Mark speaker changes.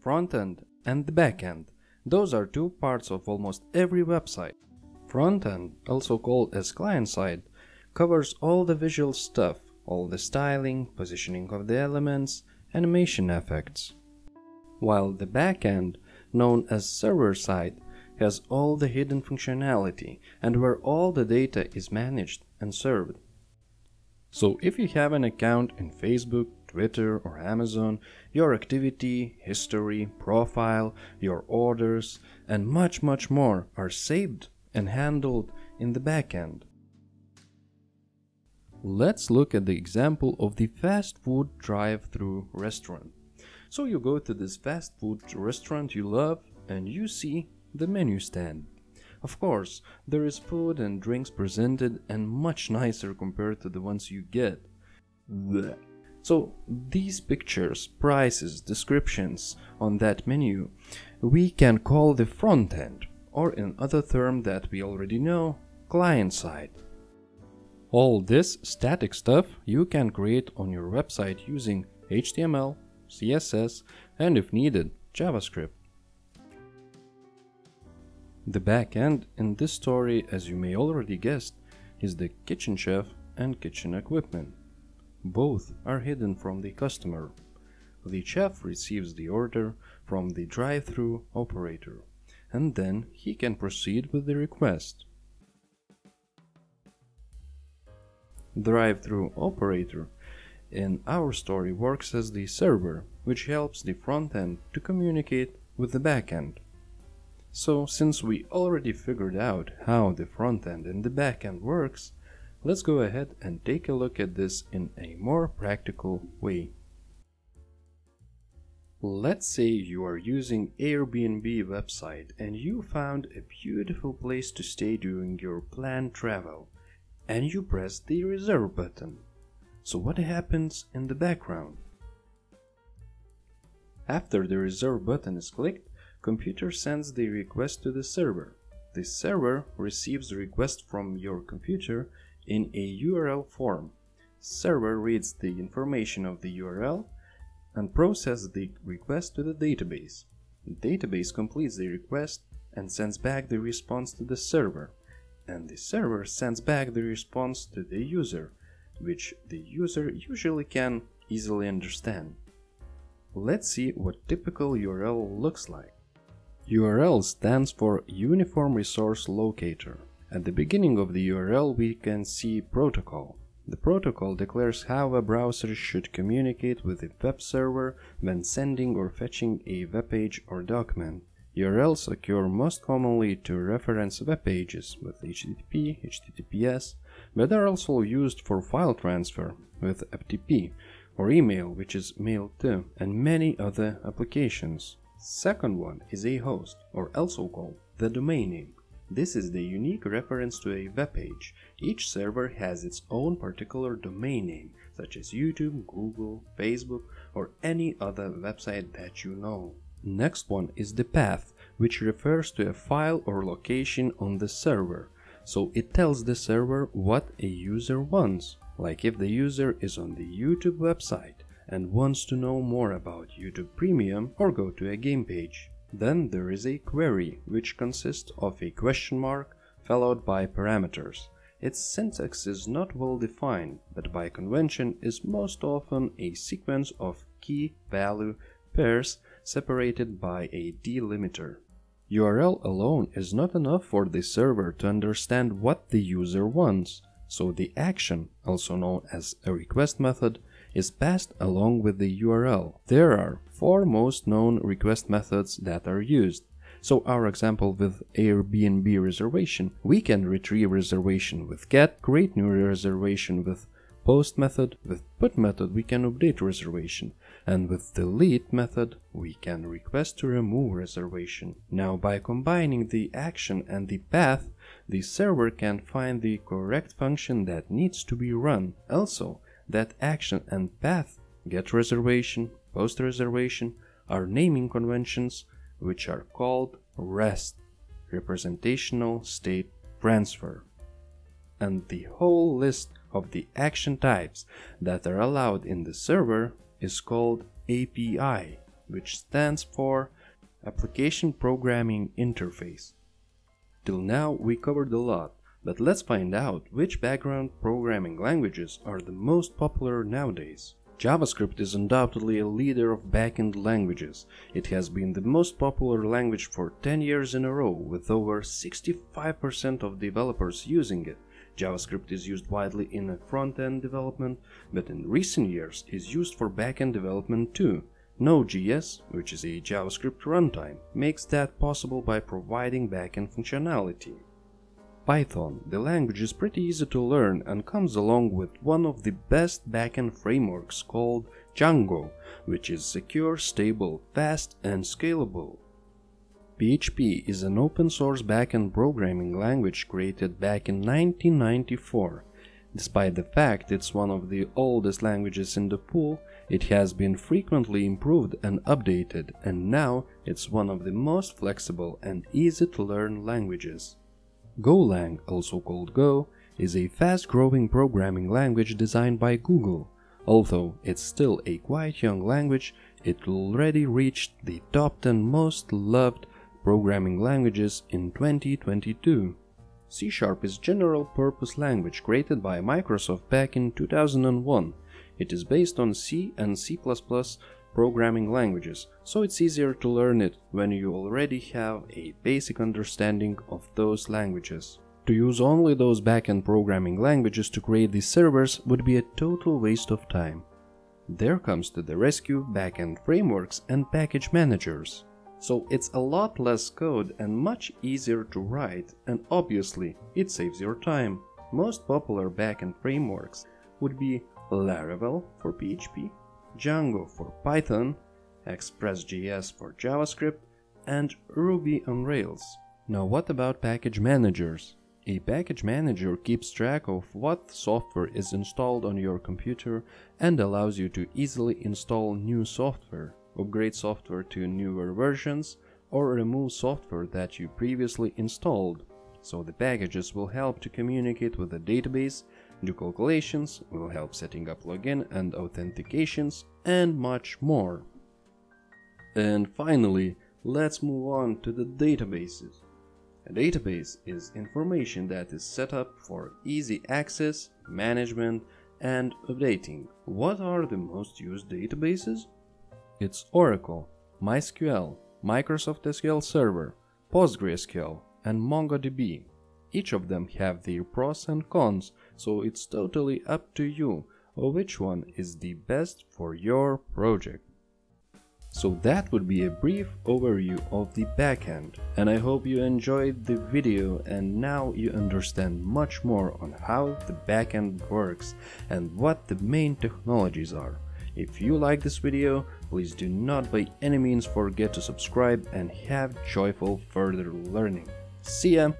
Speaker 1: front end and the back end. Those are two parts of almost every website. Front end, also called as client side, covers all the visual stuff, all the styling, positioning of the elements, animation effects. While the back end, known as server side, has all the hidden functionality and where all the data is managed and served. So if you have an account in Facebook, Twitter or Amazon, your activity, history, profile, your orders, and much much more are saved and handled in the backend. Let's look at the example of the fast food drive-through restaurant. So you go to this fast food restaurant you love and you see the menu stand. Of course, there is food and drinks presented and much nicer compared to the ones you get. Blech. So these pictures, prices, descriptions on that menu we can call the front end or in other term that we already know, client side. All this static stuff you can create on your website using HTML, CSS and if needed, JavaScript. The back end in this story, as you may already guessed, is the kitchen chef and kitchen equipment. Both are hidden from the customer. The chef receives the order from the drive-through operator, and then he can proceed with the request. Drive-through operator in our story works as the server, which helps the front end to communicate with the back end. So since we already figured out how the front end and the back end works, let's go ahead and take a look at this in a more practical way. Let's say you are using Airbnb website and you found a beautiful place to stay during your planned travel and you press the reserve button. So what happens in the background? After the reserve button is clicked, computer sends the request to the server. The server receives the request from your computer in a URL form. Server reads the information of the URL and processes the request to the database. The database completes the request and sends back the response to the server, and the server sends back the response to the user, which the user usually can easily understand. Let's see what typical URL looks like. URL stands for Uniform Resource Locator. At the beginning of the URL we can see protocol. The protocol declares how a browser should communicate with a web server when sending or fetching a web page or document. URLs occur most commonly to reference web pages with HTTP, HTTPS, but are also used for file transfer with FTP, or email which is mail to, and many other applications. Second one is a host, or also called the domain name. This is the unique reference to a web page. Each server has its own particular domain name, such as YouTube, Google, Facebook, or any other website that you know. Next one is the path, which refers to a file or location on the server. So it tells the server what a user wants, like if the user is on the YouTube website and wants to know more about YouTube Premium or go to a game page. Then there is a query, which consists of a question mark followed by parameters. Its syntax is not well defined, but by convention is most often a sequence of key-value pairs separated by a delimiter. URL alone is not enough for the server to understand what the user wants, so the action, also known as a request method, is passed along with the URL. There are four most known request methods that are used. So our example with Airbnb reservation, we can retrieve reservation with get, create new reservation with post method, with put method we can update reservation, and with delete method we can request to remove reservation. Now by combining the action and the path, the server can find the correct function that needs to be run. Also, that action and path, get reservation, post reservation, are naming conventions which are called REST, representational state transfer. And the whole list of the action types that are allowed in the server is called API. which stands for Application Programming Interface. Till now we covered a lot, but let's find out which background programming languages are the most popular nowadays. JavaScript is undoubtedly a leader of backend languages. It has been the most popular language for 10 years in a row, with over 65% of developers using it. JavaScript is used widely in front-end development, but in recent years is used for backend development too. Node.js, which is a JavaScript runtime, makes that possible by providing backend functionality. Python, the language is pretty easy to learn and comes along with one of the best backend frameworks called Django, which is secure, stable, fast and scalable. PHP is an open source backend programming language created back in 1994. Despite the fact it's one of the oldest languages in the pool, it has been frequently improved and updated, and now it's one of the most flexible and easy to learn languages. Golang, also called Go, is a fast-growing programming language designed by Google. Although it's still a quite young language, it already reached the top 10 most loved programming languages in 2022. C Sharp is general-purpose language created by Microsoft back in 2001. It is based on C and C++ programming languages, so it's easier to learn it when you already have a basic understanding of those languages. To use only those backend programming languages to create these servers would be a total waste of time. There comes to the rescue backend frameworks and package managers. So it's a lot less code and much easier to write and obviously it saves your time. Most popular backend frameworks would be Laravel for PHP, Django for Python, ExpressJS for JavaScript, and Ruby on Rails. Now what about package managers? A package manager keeps track of what software is installed on your computer and allows you to easily install new software, upgrade software to newer versions, or remove software that you previously installed. So the packages will help to communicate with the database do calculations, will help setting up login and authentications, and much more. And finally, let's move on to the databases. A database is information that is set up for easy access, management, and updating. What are the most used databases? It's Oracle, MySQL, Microsoft SQL Server, PostgreSQL, and MongoDB. Each of them have their pros and cons, so it's totally up to you which one is the best for your project. So that would be a brief overview of the backend and I hope you enjoyed the video and now you understand much more on how the backend works and what the main technologies are. If you like this video, please do not by any means forget to subscribe and have joyful further learning. See ya!